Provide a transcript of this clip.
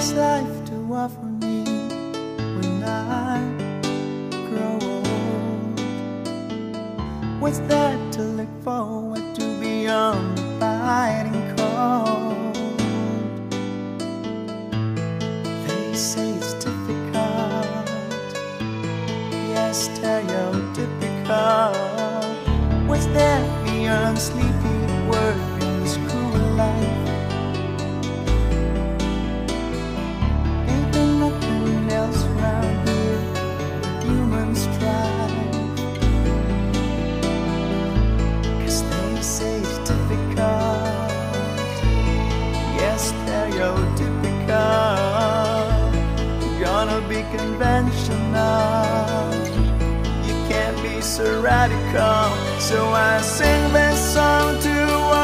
has life to offer me when I grow old? What's there to look forward to beyond the biting cold? They say it's difficult, yes, stereotypical. What's there beyond sleepy work in this cruel life? Be conventional, you can't be so radical. So I sing this song to